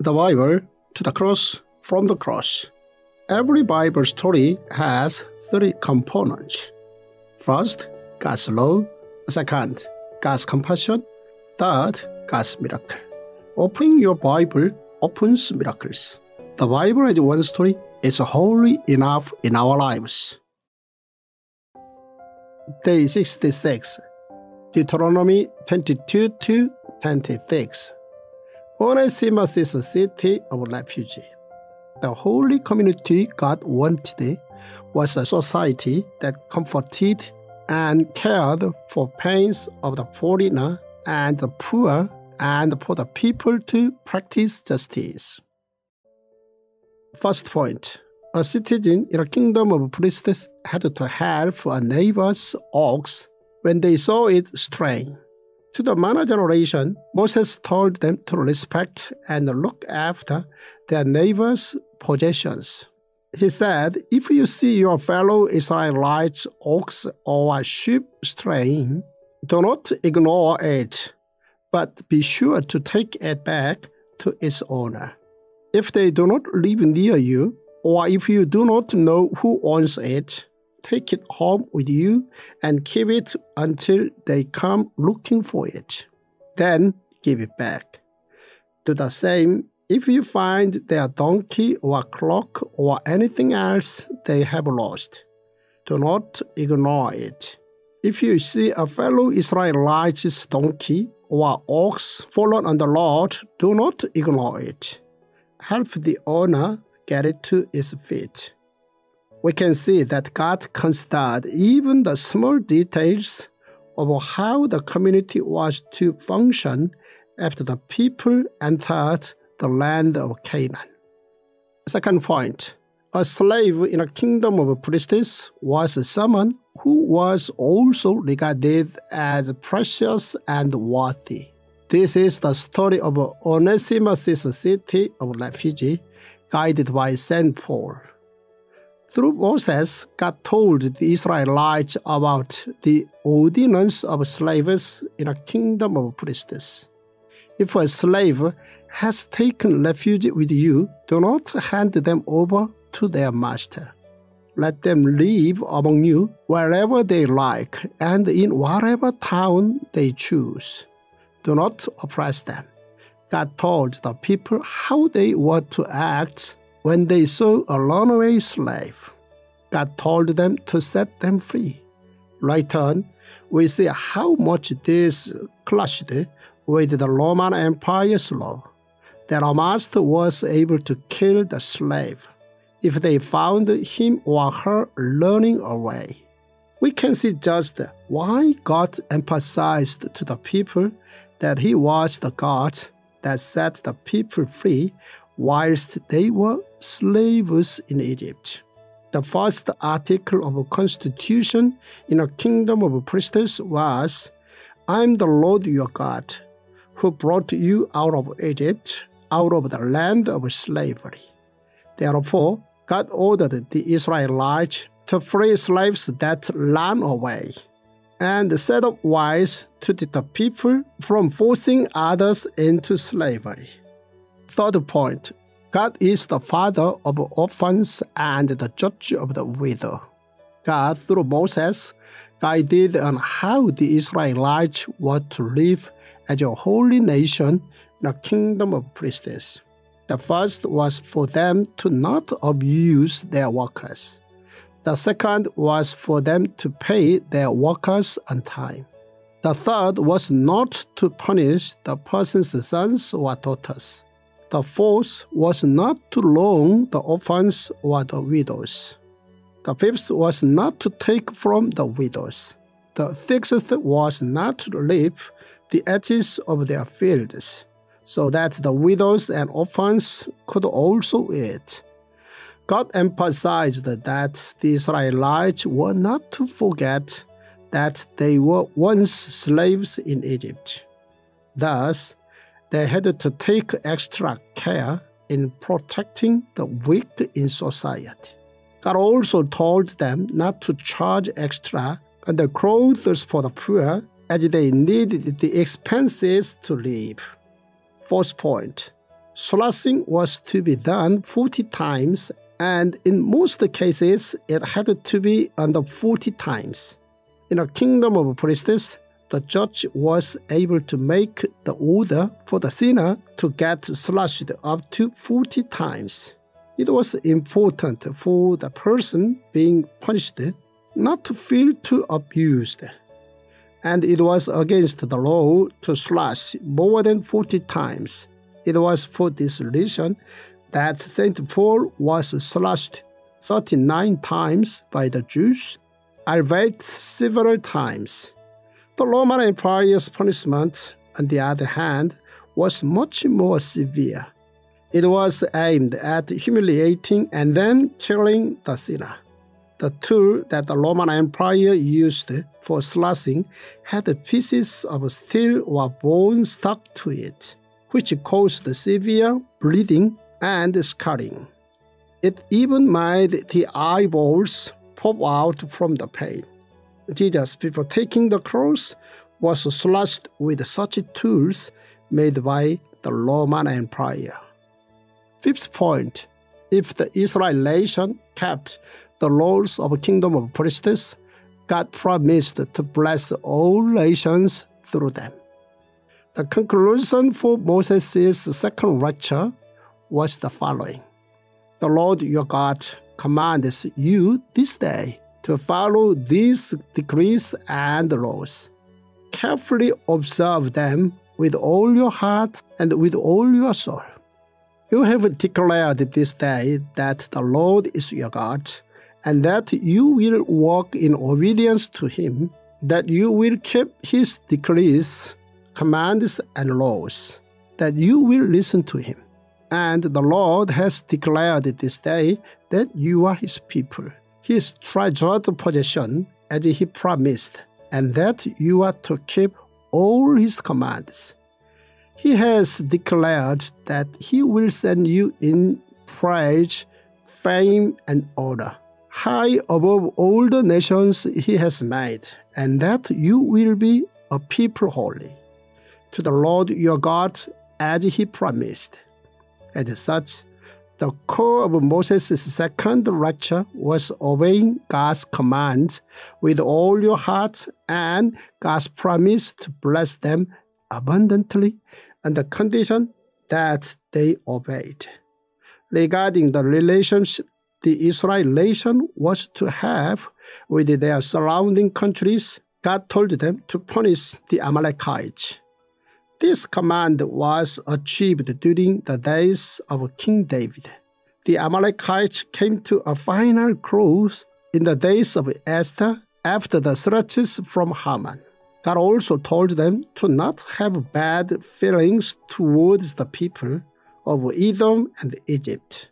the Bible to the cross from the cross. Every Bible story has three components. First, God's law. Second, God's compassion. Third, God's miracle. Opening your Bible opens miracles. The Bible as one story is wholly enough in our lives. Day 66, Deuteronomy 22 to 26. Onesimus is a city of refuge. The holy community God wanted was a society that comforted and cared for pains of the foreigner and the poor and for the people to practice justice. First point a citizen in a kingdom of priests had to help a neighbor's ox when they saw it straying. To the Manna generation, Moses told them to respect and look after their neighbors' possessions. He said, If you see your fellow Israelites' ox or sheep straying, do not ignore it, but be sure to take it back to its owner. If they do not live near you, or if you do not know who owns it, take it home with you and keep it until they come looking for it. Then give it back. Do the same if you find their donkey or clock or anything else they have lost. Do not ignore it. If you see a fellow Israelite's donkey or ox fallen on the road, do not ignore it. Help the owner get it to its feet we can see that God considered even the small details of how the community was to function after the people entered the land of Canaan. Second point a slave in a kingdom of priests was someone who was also regarded as precious and worthy. This is the story of Onesimus' city of refuge, guided by St. Paul. Through Moses, God told the Israelites about the ordinance of slaves in a kingdom of priests. If a slave has taken refuge with you, do not hand them over to their master. Let them live among you wherever they like and in whatever town they choose. Do not oppress them. God told the people how they were to act when they saw a runaway slave, God told them to set them free. Later on, we see how much this clashed with the Roman Empire's law, that a master was able to kill the slave if they found him or her running away. We can see just why God emphasized to the people that He was the God that set the people free whilst they were slaves in Egypt. The first article of a constitution in a kingdom of priests was, I am the Lord your God, who brought you out of Egypt, out of the land of slavery. Therefore, God ordered the Israelites to free slaves that ran away, and set up wise to deter people from forcing others into slavery. Third point God is the father of orphans and the judge of the widow. God, through Moses, guided on how the Israelites were to live as a holy nation in a kingdom of priests. The first was for them to not abuse their workers. The second was for them to pay their workers on time. The third was not to punish the person's sons or daughters. The fourth was not to loan the orphans or the widows. The fifth was not to take from the widows. The sixth was not to reap the edges of their fields, so that the widows and orphans could also eat. God emphasized that the Israelites were not to forget that they were once slaves in Egypt. Thus, they had to take extra care in protecting the weak in society. God also told them not to charge extra on the clothes for the poor as they needed the expenses to live. Fourth point Sloshing was to be done 40 times, and in most cases, it had to be under 40 times. In a kingdom of priests, the judge was able to make the order for the sinner to get slashed up to 40 times. It was important for the person being punished not to feel too abused. And it was against the law to slash more than 40 times. It was for this reason that St. Paul was slashed 39 times by the Jews, albeit several times. The Roman Empire's punishment, on the other hand, was much more severe. It was aimed at humiliating and then killing the sinner. The tool that the Roman Empire used for slashing had pieces of steel or bone stuck to it, which caused severe bleeding and scarring. It even made the eyeballs pop out from the pain. Jesus, before taking the cross, was slashed with such tools made by the Roman Empire. Fifth point if the Israel nation kept the laws of the kingdom of priests, God promised to bless all nations through them. The conclusion for Moses' second lecture was the following The Lord your God commands you this day to follow these decrees and laws. Carefully observe them with all your heart and with all your soul. You have declared this day that the Lord is your God, and that you will walk in obedience to him, that you will keep his decrees, commands, and laws, that you will listen to him. And the Lord has declared this day that you are his people his treasured possession as he promised, and that you are to keep all his commands. He has declared that he will send you in praise, fame, and honor, high above all the nations he has made, and that you will be a people holy to the Lord your God as he promised. As such, the core of Moses' second lecture was obeying God's commands with all your heart and God's promise to bless them abundantly on the condition that they obeyed. Regarding the relationship the Israel nation was to have with their surrounding countries, God told them to punish the Amalekites. This command was achieved during the days of King David. The Amalekites came to a final close in the days of Esther after the threats from Haman. God also told them to not have bad feelings towards the people of Edom and Egypt.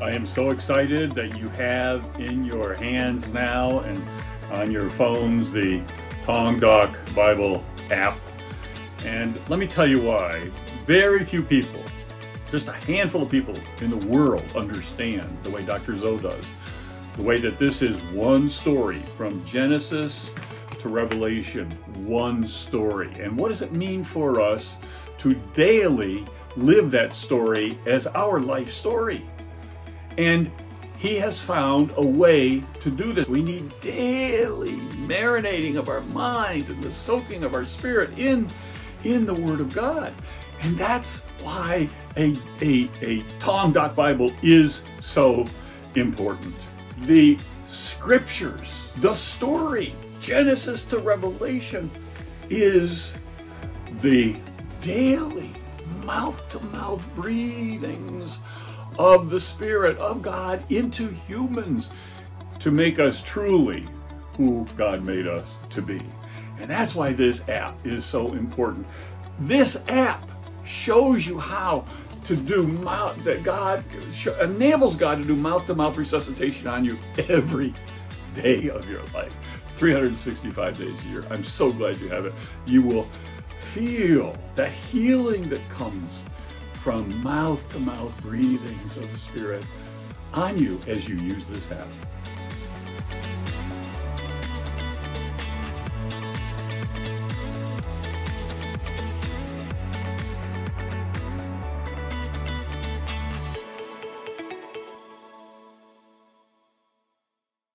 I am so excited that you have in your hands now and on your phones the Tongdok Bible app. And let me tell you why. Very few people, just a handful of people in the world understand the way Dr. Zoh does. The way that this is one story from Genesis to Revelation, one story. And what does it mean for us to daily live that story as our life story? And he has found a way to do this. We need daily marinating of our mind and the soaking of our spirit in, in the Word of God. And that's why a, a, a Tongdok Bible is so important. The scriptures, the story, Genesis to Revelation, is the daily mouth to mouth breathings of the Spirit of God into humans to make us truly who God made us to be. And that's why this app is so important. This app shows you how to do mouth that God enables God to do mouth to mouth resuscitation on you every day of your life. 365 days a year. I'm so glad you have it. You will feel that healing that comes from mouth to mouth breathings of the Spirit on you as you use this app.